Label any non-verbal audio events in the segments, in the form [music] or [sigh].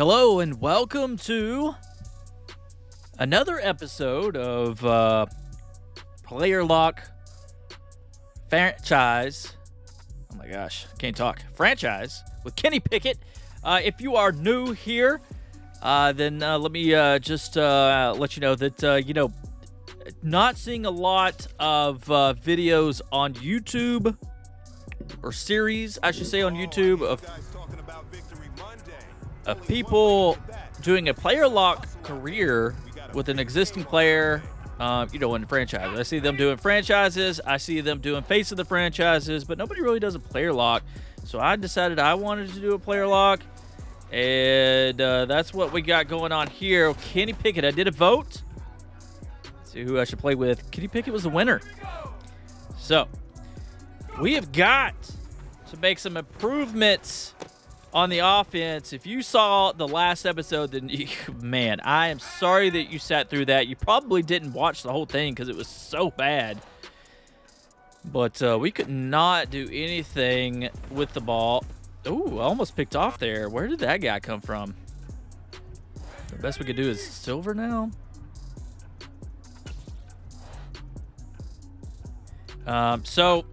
Hello and welcome to another episode of uh, Player Lock Franchise. Oh my gosh, can't talk. Franchise with Kenny Pickett. Uh, if you are new here, uh, then uh, let me uh, just uh, let you know that uh, you know not seeing a lot of uh, videos on YouTube or series, I should say, on YouTube of of people doing a player lock career with an existing player, um, you know, in franchise. I see them doing franchises. I see them doing face of the franchises, but nobody really does a player lock. So I decided I wanted to do a player lock, and uh, that's what we got going on here. Kenny Pickett, I did a vote. See who I should play with. Kenny Pickett was the winner. So we have got to make some improvements on the offense. If you saw the last episode, then you, [laughs] man, I am sorry that you sat through that. You probably didn't watch the whole thing because it was so bad. But uh, we could not do anything with the ball. Ooh, I almost picked off there. Where did that guy come from? The best we could do is silver now. Um, so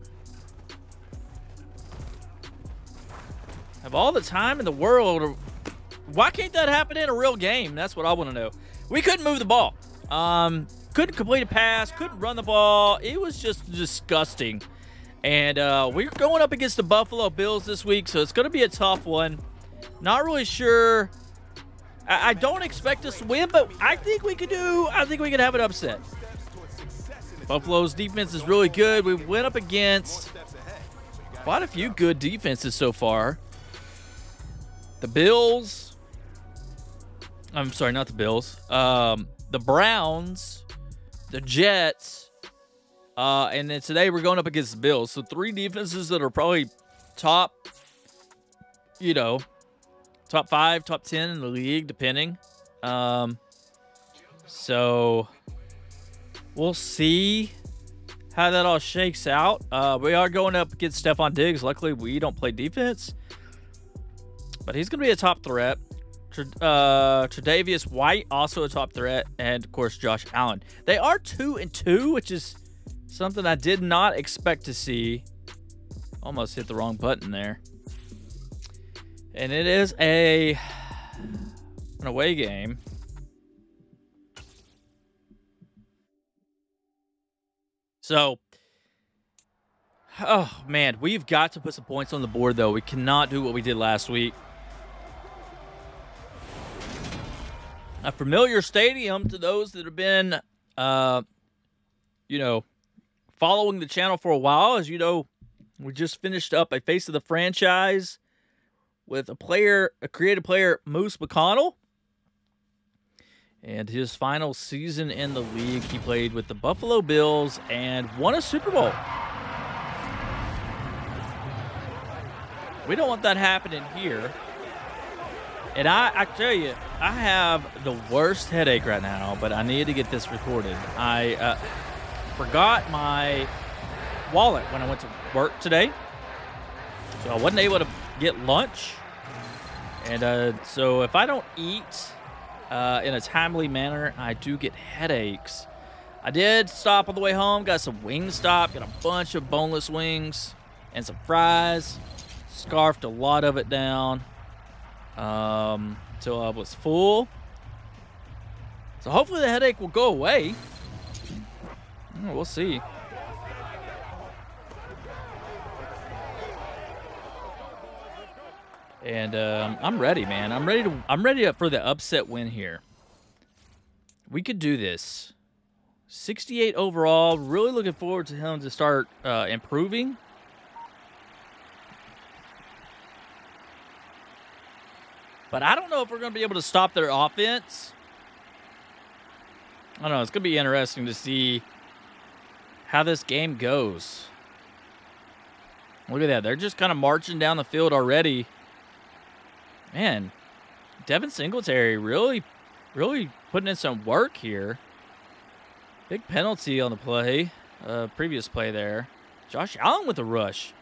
all the time in the world. Why can't that happen in a real game? That's what I want to know. We couldn't move the ball. Um, couldn't complete a pass. Couldn't run the ball. It was just disgusting. And uh, we're going up against the Buffalo Bills this week, so it's going to be a tough one. Not really sure. I, I don't expect us to win, but I think we could do. I think we could have an upset. Buffalo's defense is really good. We went up against quite a few good defenses so far. The Bills. I'm sorry, not the Bills. Um, the Browns, the Jets, uh, and then today we're going up against the Bills. So three defenses that are probably top, you know, top five, top ten in the league, depending. Um, so we'll see how that all shakes out. Uh, we are going up against Stefon Diggs. Luckily, we don't play defense but he's going to be a top threat. Uh, Tre'Davious White also a top threat, and of course Josh Allen. They are two and two, which is something I did not expect to see. Almost hit the wrong button there. And it is a [sighs] an away game. So, oh man, we've got to put some points on the board though. We cannot do what we did last week. A familiar stadium to those that have been, uh, you know, following the channel for a while. As you know, we just finished up a face of the franchise with a player, a creative player, Moose McConnell. And his final season in the league, he played with the Buffalo Bills and won a Super Bowl. We don't want that happening here. And I, I tell you, I have the worst headache right now, but I need to get this recorded. I uh, forgot my wallet when I went to work today, so I wasn't able to get lunch. And uh, so if I don't eat uh, in a timely manner, I do get headaches. I did stop on the way home, got some Wingstop, got a bunch of boneless wings and some fries. Scarfed a lot of it down um, until I was full. So hopefully the headache will go away. Oh, we'll see. And um, I'm ready, man. I'm ready to. I'm ready for the upset win here. We could do this. 68 overall. Really looking forward to him to start uh, improving. But I don't know if we're going to be able to stop their offense. I don't know. It's going to be interesting to see how this game goes. Look at that. They're just kind of marching down the field already. Man, Devin Singletary really, really putting in some work here. Big penalty on the play, uh, previous play there. Josh Allen with a rush.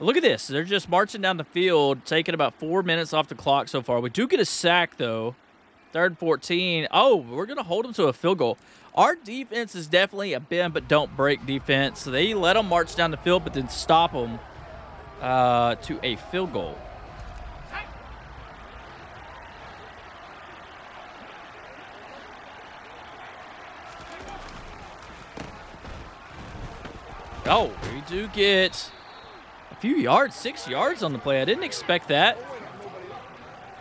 Look at this. They're just marching down the field, taking about four minutes off the clock so far. We do get a sack, though. Third and 14. Oh, we're going to hold them to a field goal. Our defense is definitely a bend but don't break defense. So they let them march down the field, but then stop them uh, to a field goal. Oh, we do get few yards, six yards on the play. I didn't expect that.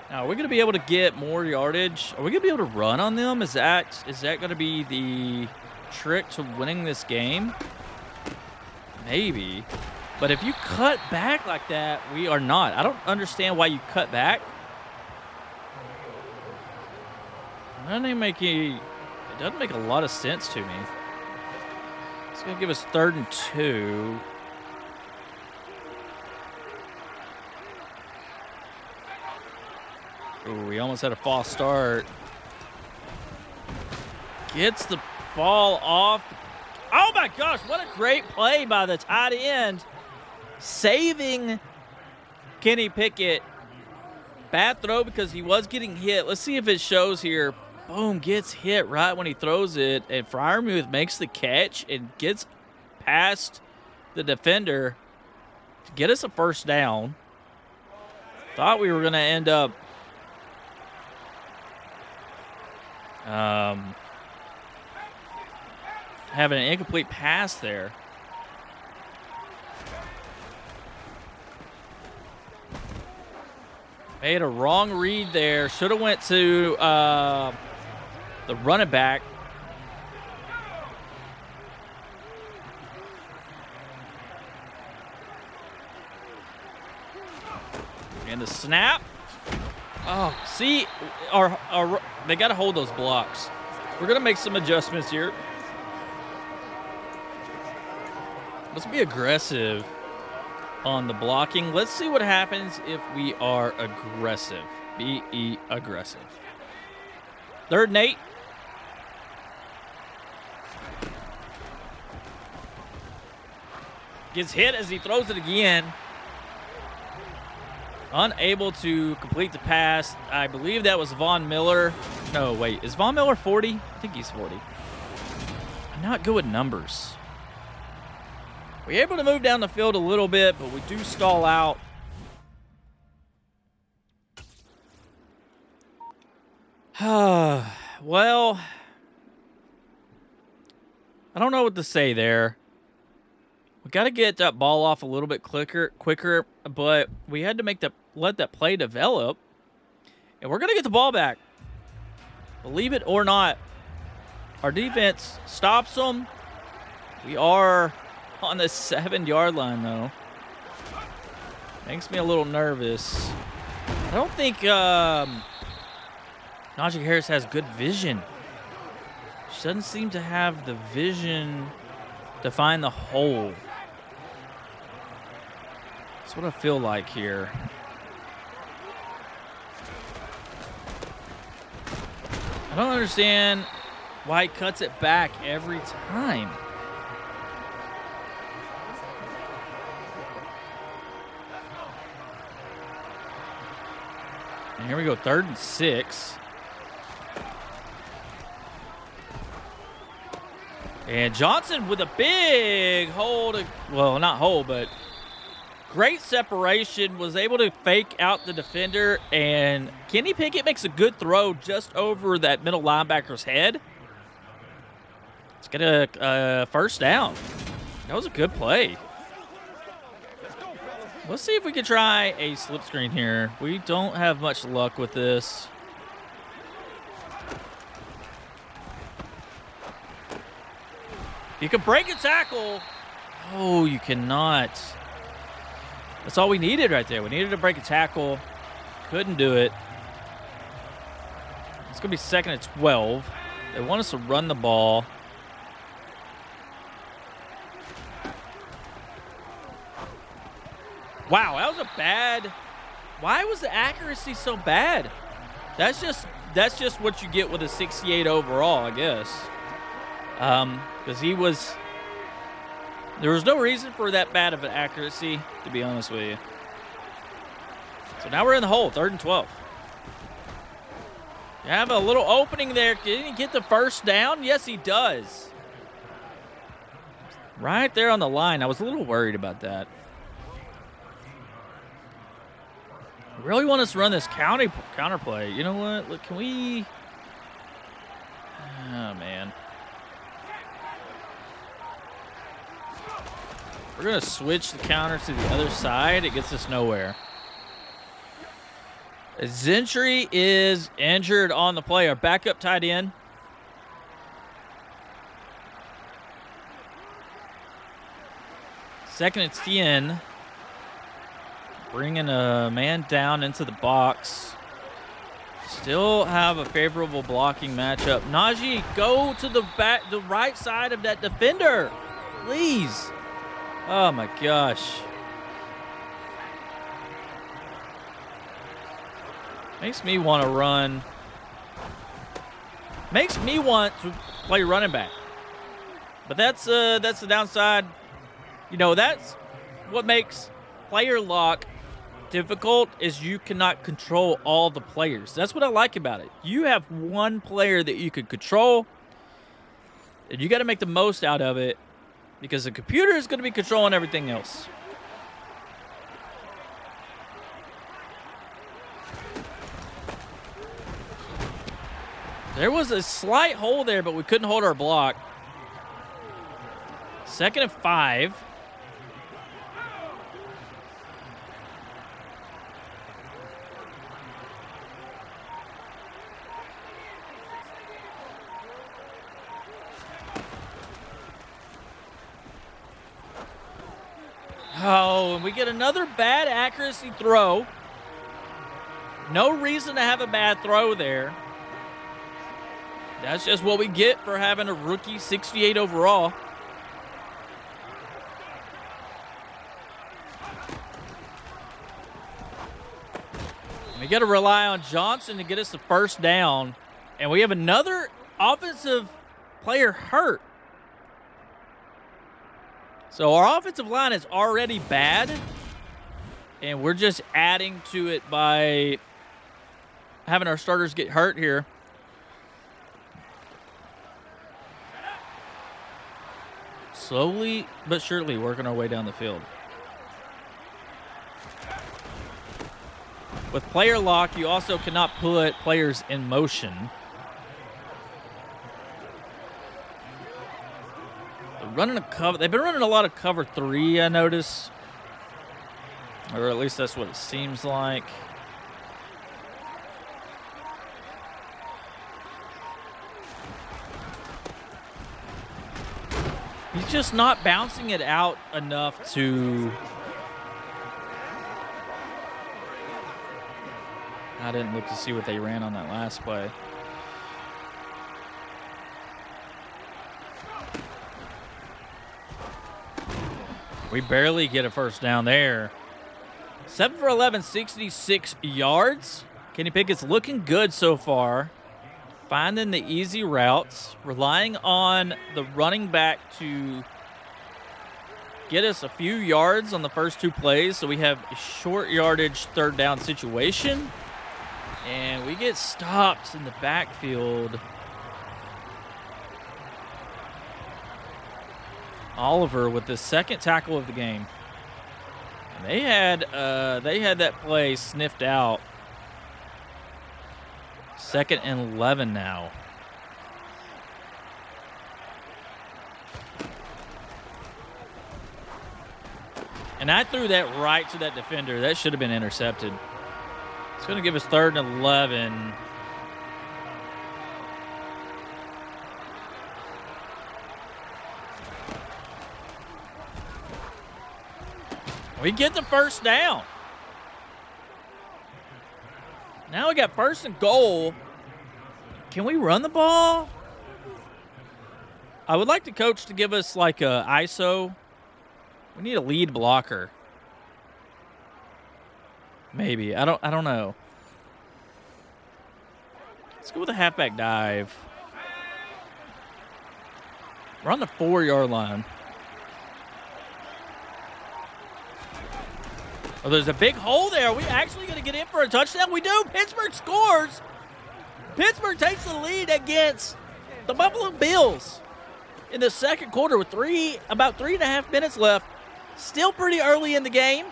Now, are we going to be able to get more yardage? Are we going to be able to run on them? Is that is that going to be the trick to winning this game? Maybe. But if you cut back like that, we are not. I don't understand why you cut back. Doesn't make a, it doesn't make a lot of sense to me. It's going to give us third and two. Ooh, we almost had a false start. Gets the ball off. Oh my gosh, what a great play by the tight end. Saving Kenny Pickett. Bad throw because he was getting hit. Let's see if it shows here. Boom, gets hit right when he throws it, and Freiermuth makes the catch and gets past the defender to get us a first down. Thought we were going to end up um, having an incomplete pass there. Made a wrong read there. Should have went to uh, the running back. And the snap. Oh, see, our, our, they got to hold those blocks. We're going to make some adjustments here. Let's be aggressive on the blocking. Let's see what happens if we are aggressive. Be aggressive. Third and eight. Gets hit as he throws it again. Unable to complete the pass. I believe that was Von Miller. No, wait. Is Von Miller 40? I think he's 40. I'm not good with numbers. We're able to move down the field a little bit, but we do stall out. [sighs] well, I don't know what to say there. We got to get that ball off a little bit quicker, quicker, but we had to make that let that play develop. And we're going to get the ball back. Believe it or not, our defense stops them. We are on the seven-yard line, though. Makes me a little nervous. I don't think um, Najee Harris has good vision. She doesn't seem to have the vision to find the hole. That's what I feel like here. I don't understand why he cuts it back every time. And here we go, third and six. And Johnson with a big hold, well, not hold, but Great separation, was able to fake out the defender, and Kenny Pickett makes a good throw just over that middle linebacker's head. Let's get a uh, first down. That was a good play. Let's see if we can try a slip screen here. We don't have much luck with this. You can break a tackle. Oh, you cannot. That's all we needed right there. We needed to break a tackle. Couldn't do it. It's going to be second at 12. They want us to run the ball. Wow, that was a bad. Why was the accuracy so bad? That's just that's just what you get with a 68 overall, I guess. Um, because he was There was no reason for that bad of an accuracy, to be honest with you. So now we're in the hole, third and 12. You have a little opening there. Did he get the first down? Yes, he does. Right there on the line. I was a little worried about that. Really want us to run this counter counterplay. You know what? Look, can we? Oh man. We're gonna switch the counter to the other side. It gets us nowhere. Gentry is injured on the play. Our backup tight end. Second and 10. Bringing a man down into the box. Still have a favorable blocking matchup. Najee, go to the back, the right side of that defender, please. Oh my gosh. Makes me want to run. Makes me want to play running back. But that's uh that's the downside. You know, that's what makes player lock difficult is you cannot control all the players. That's what I like about it. You have one player that you can control, and you got to make the most out of it because the computer is going to be controlling everything else. There was a slight hole there, but we couldn't hold our block. Second and five. Oh, and we get another bad accuracy throw. No reason to have a bad throw there. That's just what we get for having a rookie 68 overall. We got to rely on Johnson to get us the first down. And we have another offensive player hurt. So our offensive line is already bad, and we're just adding to it by having our starters get hurt here. Slowly but surely working our way down the field. With player lock, you also cannot put players in motion. Running a cover. They've been running a lot of cover three, I notice. Or at least that's what it seems like. He's just not bouncing it out enough to... I didn't look to see what they ran on that last play. We barely get a first down there. 7 for 11, 66 yards. Kenny Pickett's looking good so far. Finding the easy routes, relying on the running back to get us a few yards on the first two plays. So we have a short yardage third down situation. And we get stopped in the backfield. Oliver with the second tackle of the game. And they had uh, they had that play sniffed out. Second and 11 now. And I threw that right to that defender. That should have been intercepted. It's going to give us third and 11. We get the first down. Now we got first and goal. Can we run the ball? I would like the coach to give us like a ISO. We need a lead blocker. Maybe. I don't I don't know. Let's go with a halfback dive. We're on the four yard line. Oh, there's a big hole there. Are we actually going to get in for a touchdown? We do. Pittsburgh scores. Pittsburgh takes the lead against the Buffalo Bills in the second quarter with three about three and a half minutes left. Still pretty early in the game.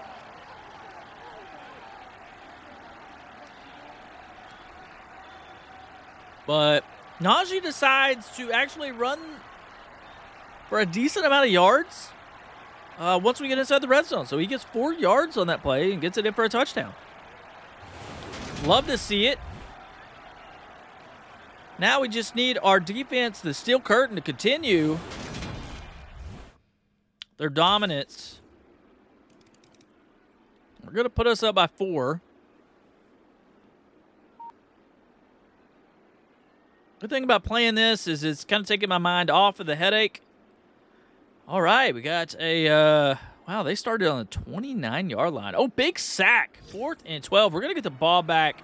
But Najee decides to actually run for a decent amount of yards uh, once we get inside the red zone. So he gets four yards on that play and gets it in for a touchdown. Love to see it. Now we just need our defense, the steel curtain, to continue their dominance. We're going to put us up by four. Good thing about playing this is it's kind of taking my mind off of the headache. All right, we got a, uh, wow, they started on the 29-yard line. Oh, big sack. Fourth and 12. We're going to get the ball back.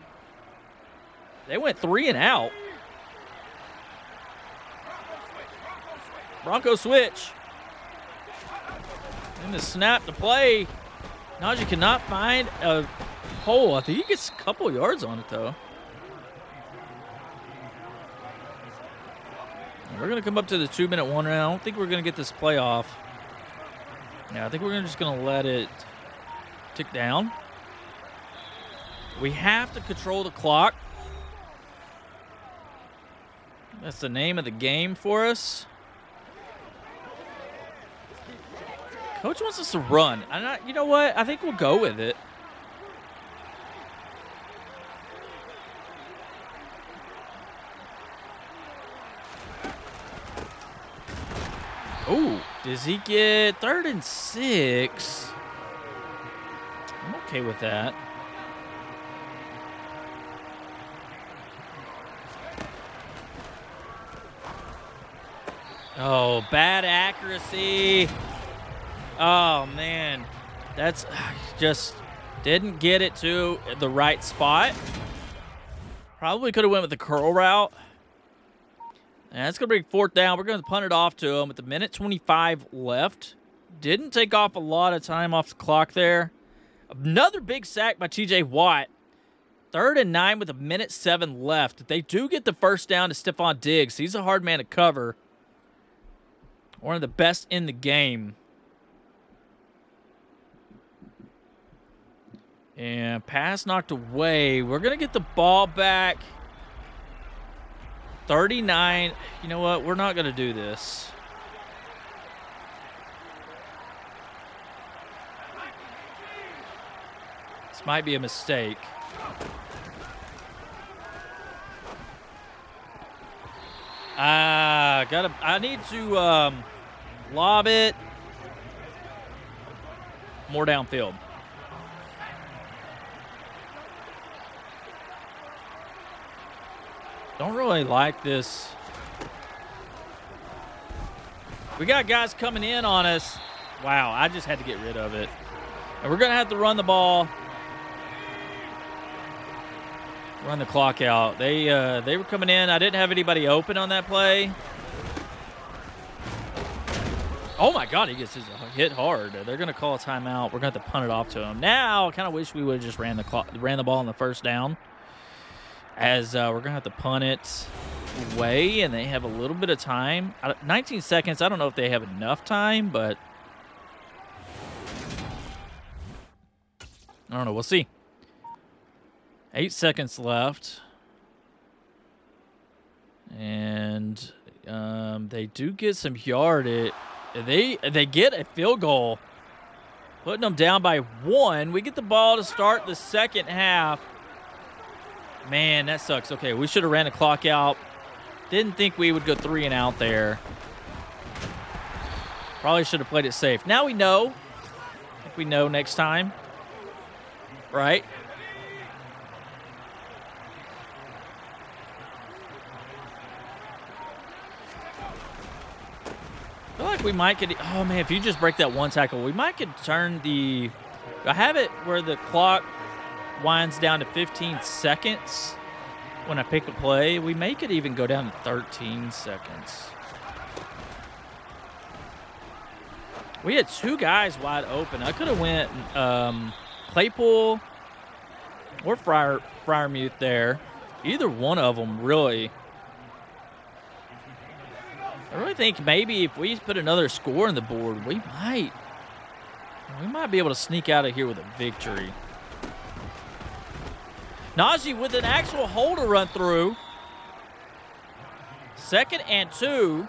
They went three and out. Bronco switch. And the snap to play. Najee cannot find a hole. I think he gets a couple yards on it, though. We're going to come up to the two-minute one round. I don't think we're going to get this play off. Yeah, I think we're just going to let it tick down. We have to control the clock. That's the name of the game for us. Coach wants us to run. I'm you know what? I think we'll go with it. Oh, does he get third and six? I'm okay with that. Oh, bad accuracy. Oh, man. That's [sighs] just didn't get it to the right spot. Probably could have went with the curl route. And that's going to bring fourth down. We're going to punt it off to him with the minute 25 left. Didn't take off a lot of time off the clock there. Another big sack by TJ Watt. Third and nine with a minute seven left. They do get the first down to Stefon Diggs. He's a hard man to cover. One of the best in the game. And pass knocked away. We're going to get the ball back. 39. You know what? We're not going to do this. This might be a mistake. Ah, gotta. I need to um, lob it more downfield. Don't really like this. We got guys coming in on us. Wow, I just had to get rid of it. And we're going to have to run the ball. Run the clock out. They uh, they were coming in. I didn't have anybody open on that play. Oh my God, he gets his hit hard. They're going to call a timeout. We're going to have to punt it off to him. Now, I kind of wish we would have just ran the clock, ran the ball on the first down as uh, we're going to have to punt it away, and they have a little bit of time. 19 seconds. I don't know if they have enough time, but I don't know. We'll see. Eight seconds left. And um, they do get some yardage. They they get a field goal, putting them down by one. We get the ball to start the second half. Man, that sucks. Okay, we should have ran the clock out. Didn't think we would go three and out there. Probably should have played it safe. Now we know. I think we know next time. Right? I feel like we might get. Oh man, if you just break that one tackle, we might could turn the. I have it where the clock winds down to 15 seconds when I pick a play. We make it even go down to 13 seconds. We had two guys wide open. I could have went um, Claypool or Friar Freiermuth there. Either one of them, really. I really think maybe if we put another score on the board, we might we might be able to sneak out of here with a victory. Najee with an actual hole to run through. Second and two.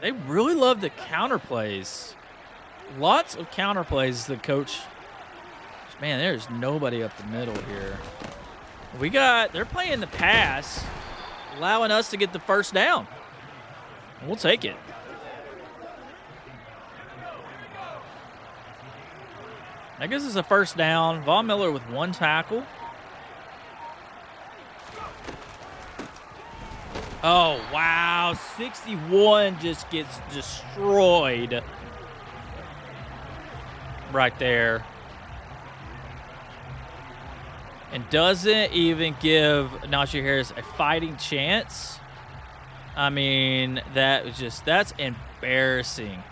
They really love the counter plays. Lots of counter plays the coach. Man, there's nobody up the middle here. We got, they're playing the pass, allowing us to get the first down. We'll take it. I guess it's a first down. Von Miller with one tackle. Oh, wow. 61 just gets destroyed right there. And doesn't even give Najee Harris a fighting chance. I mean, that was just, that's embarrassing.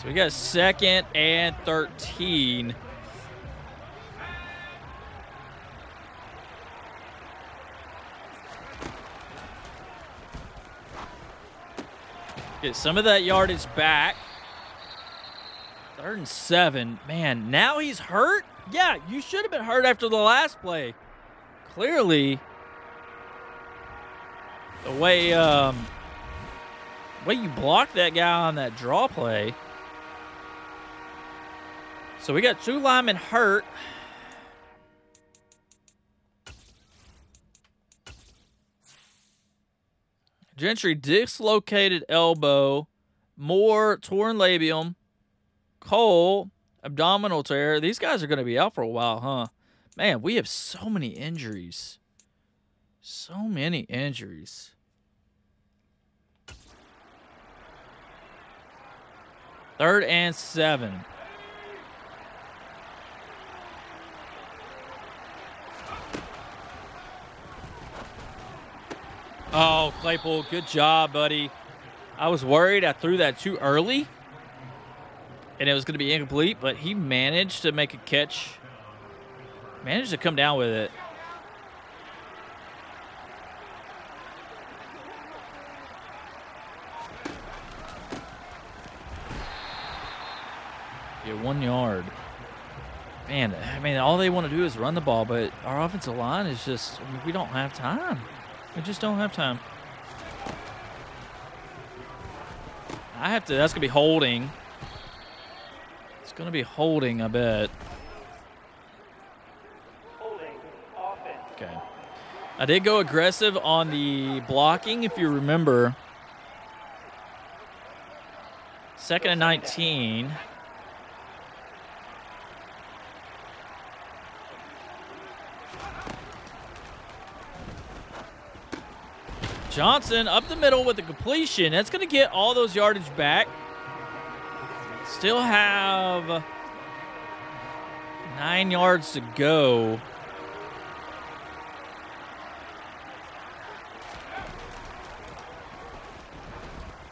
So we got second and 13. Get some of that yardage is back. Third and seven. Man, now he's hurt? Yeah, you should have been hurt after the last play. Clearly, the way um, way you blocked that guy on that draw play. So we got two linemen hurt. Gentry dislocated elbow, Moore torn labrum, Cole abdominal tear. These guys are going to be out for a while, huh? Man, we have so many injuries. So many injuries. Third and seven. Oh, Claypool, good job, buddy. I was worried I threw that too early and it was going to be incomplete, but he managed to make a catch. Managed to come down with it. Yeah, one yard. Man, I mean, all they want to do is run the ball, but our offensive line is just, I mean, we don't have time. We just don't have time. I have to, that's going to be holding. It's going to be holding, I bet. Okay. I did go aggressive on the blocking, if you remember. Second and 19. Johnson up the middle with the completion. That's going to get all those yardage back. Still have nine yards to go.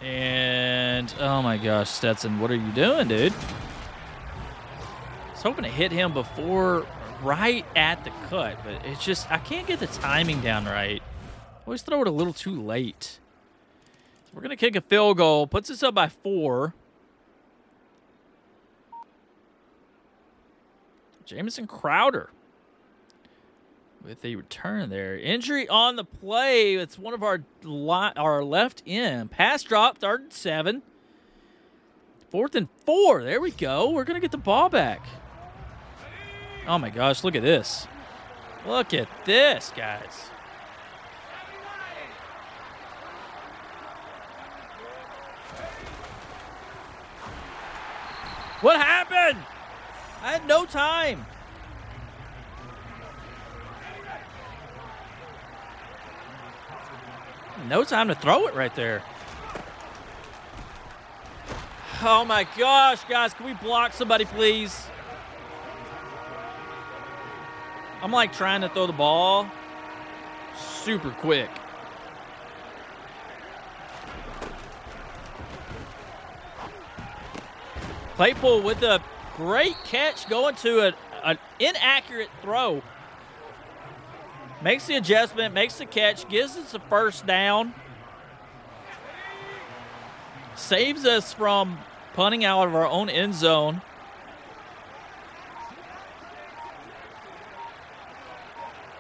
And, oh my gosh, Stetson, what are you doing, dude? I was hoping to hit him before, right at the cut, but it's just, I can't get the timing down right. Always throw it a little too late. So we're going to kick a field goal. Puts us up by four. Jamison Crowder with a return there. Injury on the play. It's one of our our left end. Pass drop, third and seven. Fourth and four. There we go. We're going to get the ball back. Oh, my gosh. Look at this. Look at this, guys. What happened? I had no time. No time to throw it right there. Oh my gosh, guys, can we block somebody, please? I'm like trying to throw the ball super quick. Claypool with a great catch going to an inaccurate throw. Makes the adjustment, makes the catch, gives us a first down. Saves us from punting out of our own end zone.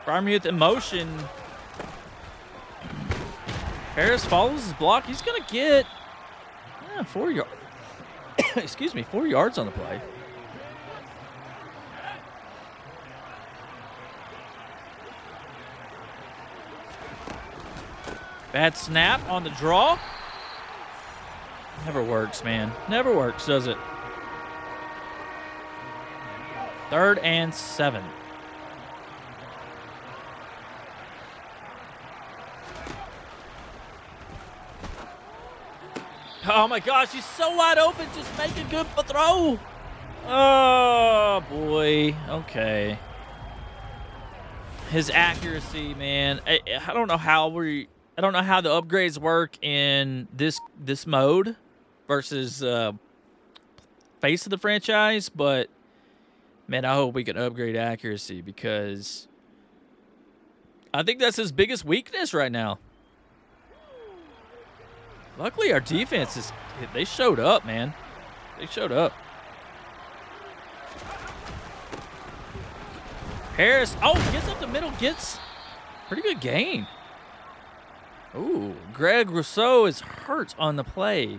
Freiermuth in motion. Harris follows his block. He's going to get yeah, four yards. [coughs] Excuse me, four yards on the play. Bad snap on the draw. Never works, man. Never works, does it? Third and seven. Oh my gosh, he's so wide open. Just make a good throw. Oh boy. Okay. His accuracy, man. I, I don't know how we I don't know how the upgrades work in this this mode versus uh, face of the franchise, but man, I hope we can upgrade accuracy because I think that's his biggest weakness right now. Luckily, our defense is they showed up, man. They showed up. Harris, oh, gets up the middle, gets pretty good gain. Ooh, Greg Rousseau is hurt on the play.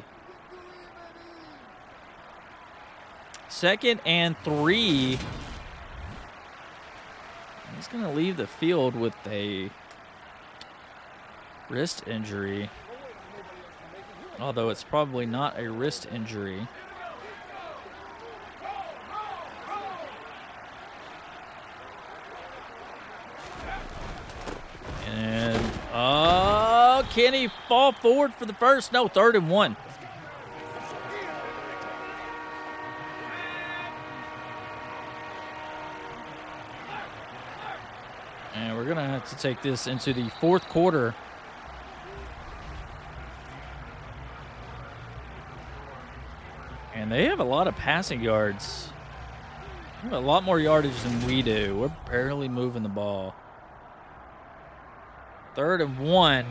Second and three. He's going to leave the field with a wrist injury. Although it's probably not a wrist injury. And, uh, can he fall forward for the first? No, third and one. And we're going to have to take this into the fourth quarter. And they have a lot of passing yards. a lot more yardage than we do. We're barely moving the ball. Third and one.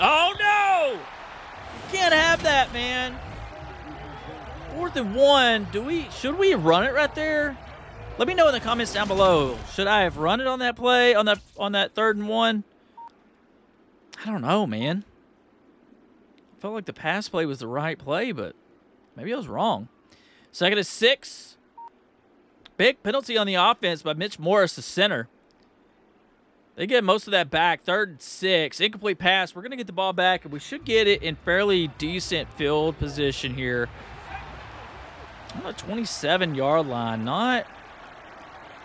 Oh, no! You can't have that, man. Fourth and one. Do we, should we run it right there? Let me know in the comments down below. Should I have run it on that play, on that, on that third and one? I don't know, man. Felt like the pass play was the right play, but maybe I was wrong. Second is six. Big penalty on the offense by Mitch Morse, the center. They get most of that back. Third and six. Incomplete pass. We're going to get the ball back, and we should get it in fairly decent field position here. On the 27-yard line. Not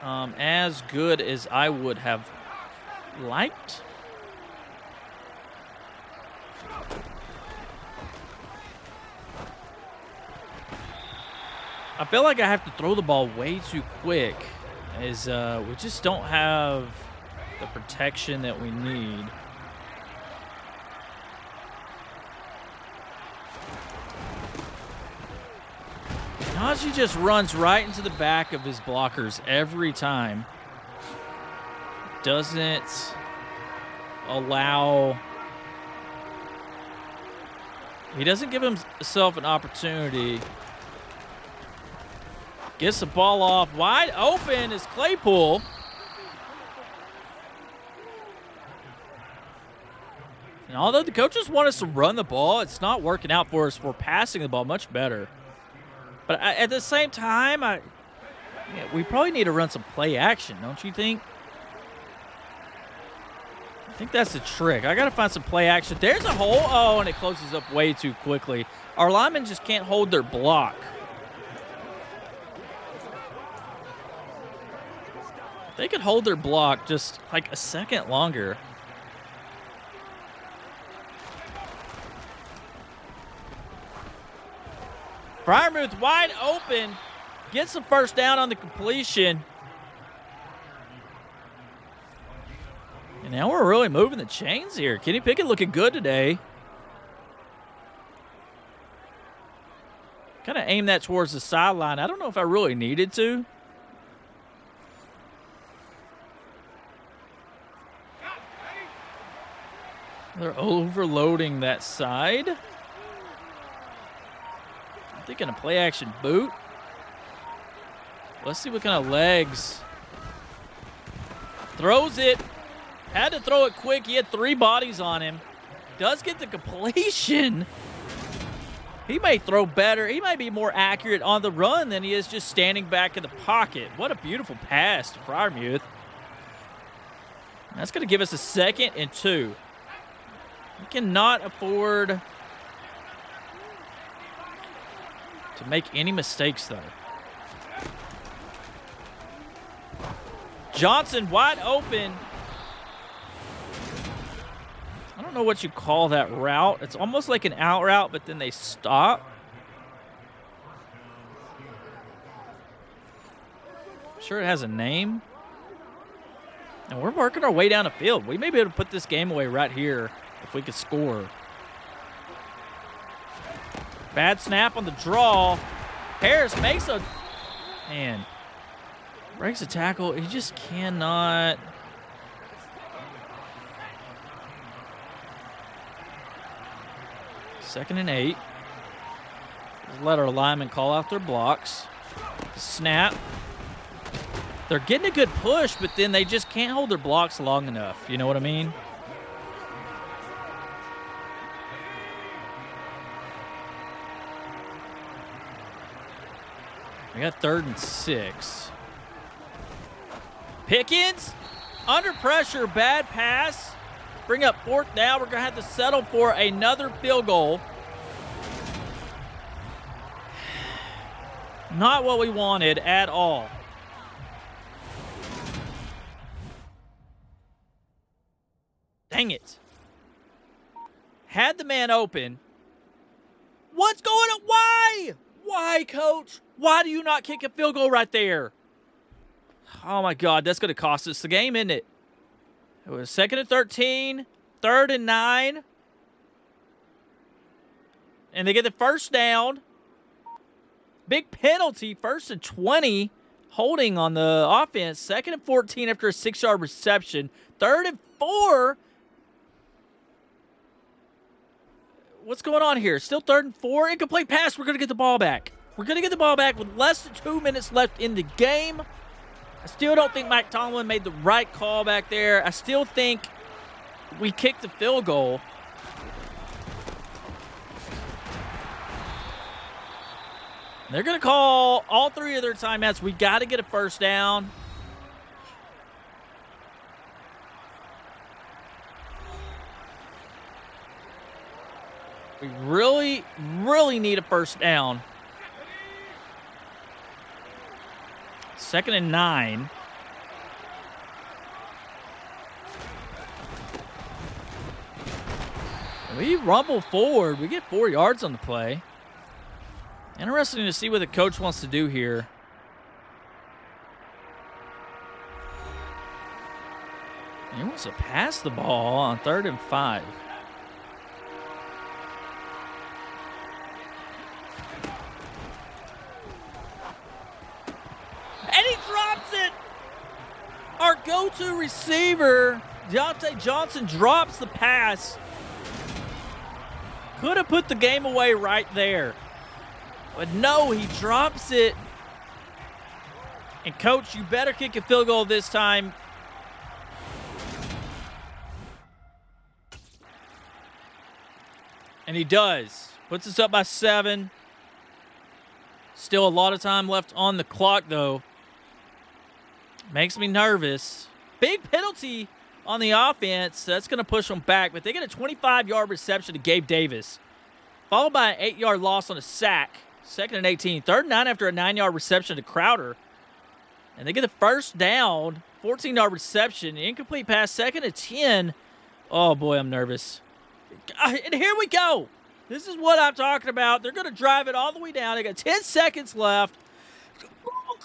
um, as good as I would have liked. I feel like I have to throw the ball way too quick as uh, we just don't have the protection that we need. Najee just runs right into the back of his blockers every time. Doesn't allow... He doesn't give himself an opportunity. Gets the ball off. Wide open is Claypool. And although the coaches want us to run the ball, it's not working out for us. We're passing the ball much better. But at the same time, I yeah, we probably need to run some play action, don't you think? I think that's the trick. I got to find some play action. There's a hole. Oh, and it closes up way too quickly. Our linemen just can't hold their block. They could hold their block just like a second longer. Freiermuth wide open. Gets the first down on the completion. And now we're really moving the chains here. Kenny Pickett looking good today. Kind of aim that towards the sideline. I don't know if I really needed to. They're overloading that side. Thinking a play action boot. Let's see what kind of legs. Throws it. Had to throw it quick. He had three bodies on him. Does get the completion. [laughs] He may throw better. He might be more accurate on the run than he is just standing back in the pocket. What a beautiful pass to Freiermuth. That's going to give us a second and two. We cannot afford to make any mistakes, though. Johnson wide open. I don't know what you call that route. It's almost like an out route, but then they stop. I'm sure it has a name. And we're working our way down the field. We may be able to put this game away right here if we could score. Bad snap on the draw. Harris makes a... Man. Breaks a tackle. He just cannot... Second and eight. let our linemen call out their blocks. Snap. They're getting a good push, but then they just can't hold their blocks long enough. You know what I mean? We got third and six. Pickens, under pressure, bad pass. Bring up fourth now. We're going to have to settle for another field goal. [sighs] Not what we wanted at all. Dang it. Had the man open. What's going on? Why? Why, coach? Why do you not kick a field goal right there? Oh, my God. That's going to cost us the game, isn't it? It was second and 13, third and 9. And they get the first down. Big penalty, first and 20, holding on the offense. Second and 14 after a six yard reception. Third and four. What's going on here? Still third and four. Incomplete pass. We're going to get the ball back. We're going to get the ball back with less than two minutes left in the game. I still don't think Mike Tomlin made the right call back there. I still think we kicked the field goal. They're going to call all three of their timeouts. We got to get a first down. We really, really need a first down. Second and nine. We rumble forward. We get four yards on the play. Interesting to see what the coach wants to do here. He wants to pass the ball on third and five. Go-to receiver, Diontae Johnson, drops the pass. Could have put the game away right there. But no, he drops it. And coach, you better kick a field goal this time. And he does. Puts us up by seven. Still a lot of time left on the clock, though. Makes me nervous. Big penalty on the offense. That's going to push them back. But they get a 25-yard reception to Gabe Davis, followed by an 8-yard loss on a sack. Second and 18. Third and 9 after a 9-yard reception to Crowder. And they get the first down. 14-yard reception. Incomplete pass. Second and 10. Oh, boy, I'm nervous. Uh, and here we go. This is what I'm talking about. They're going to drive it all the way down. They got 10 seconds left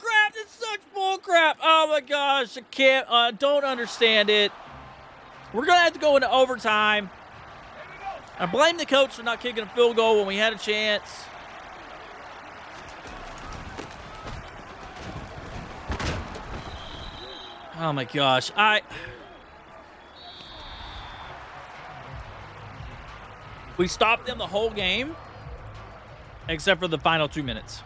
crap. It's such bull crap. Oh my gosh. I can't, uh, don't understand it. We're to have to go into overtime. I blame the coach for not kicking a field goal when we had a chance. Oh my gosh. I We stopped them the whole game except for the final 2 minutes.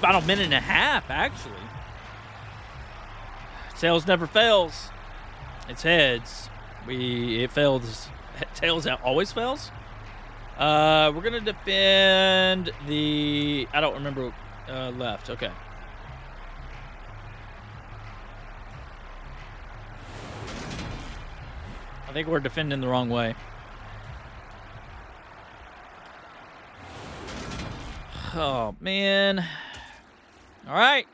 Final minute and a half actually. Tails never fails. It's heads. We it fails. [laughs] Tails always fails. Uh, we're gonna defend the. I don't remember. Uh, left. Okay. I think we're defending the wrong way. [sighs] Oh man. All right.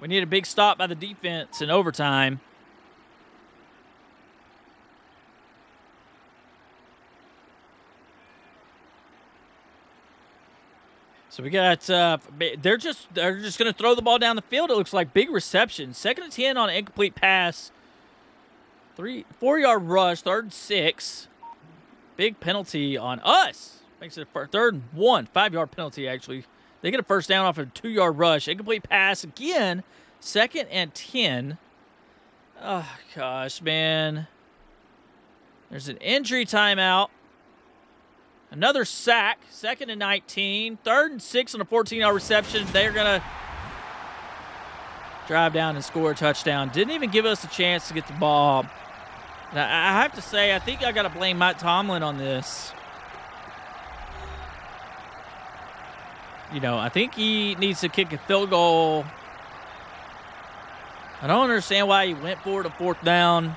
We need a big stop by the defense in overtime. So we got uh, they're just they're just gonna throw the ball down the field. It looks like big reception. Second and ten on an incomplete pass. Three four yard rush. Third and six. Big penalty on us. Makes it a third and one. Five yard penalty actually. They get a first down off a two yard rush. Incomplete pass again. Second and 10. Oh, gosh, man. There's an injury timeout. Another sack. Second and 19. Third and six on a 14 yard reception. They're going to drive down and score a touchdown. Didn't even give us a chance to get the ball. Now, I have to say, I think I got to blame Mike Tomlin on this. You know, I think he needs to kick a field goal. I don't understand why he went for it a fourth down.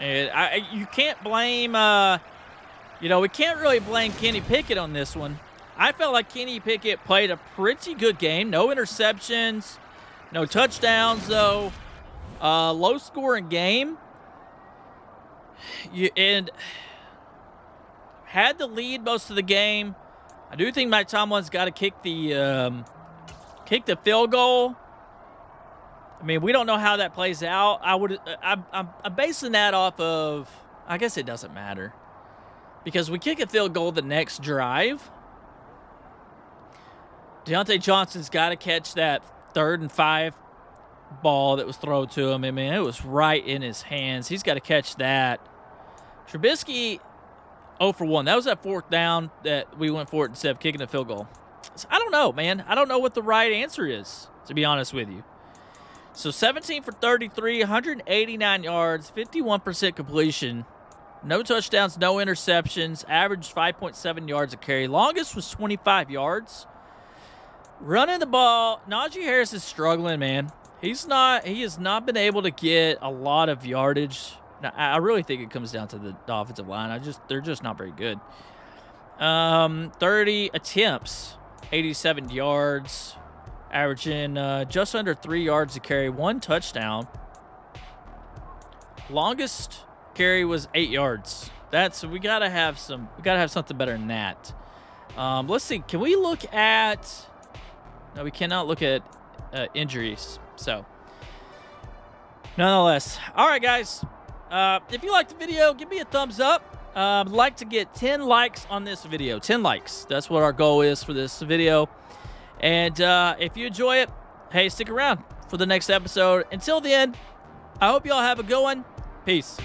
And I, you can't blame, uh, you know, we can't really blame Kenny Pickett on this one. I felt like Kenny Pickett played a pretty good game. No interceptions, no touchdowns, though. Uh, low scoring game. You, and had the lead most of the game. I do think Mike Tomlin's got to kick the um, kick the field goal. I mean, we don't know how that plays out. I would, I, I'm, I'm basing that off of. I guess it doesn't matter because we kick a field goal the next drive. Diontae Johnson's got to catch that third and five ball that was thrown to him. I mean, it was right in his hands. He's got to catch that. Trubisky, 0 for 1. That was that fourth down that we went for it instead of kicking a field goal. So I don't know, man. I don't know what the right answer is, to be honest with you. So 17 for 33, 189 yards, 51% completion. No touchdowns, no interceptions. Average 5.7 yards a carry. Longest was 25 yards. Running the ball, Najee Harris is struggling, man. He's not. He has not been able to get a lot of yardage now, I really think it comes down to the offensive line. I just they're just not very good. Um, 30 attempts, 87 yards, averaging uh, just under three yards to carry, one touchdown. Longest carry was eight yards. That's we gotta have some. We gotta have something better than that. Um, let's see. Can we look at? No, we cannot look at uh, injuries. So, nonetheless, all right, guys. Uh, if you liked the video, give me a thumbs up. Uh, I'd like to get 10 likes on this video. 10 likes. That's what our goal is for this video. And uh, if you enjoy it, hey, stick around for the next episode. Until then, I hope y'all have a good one. Peace.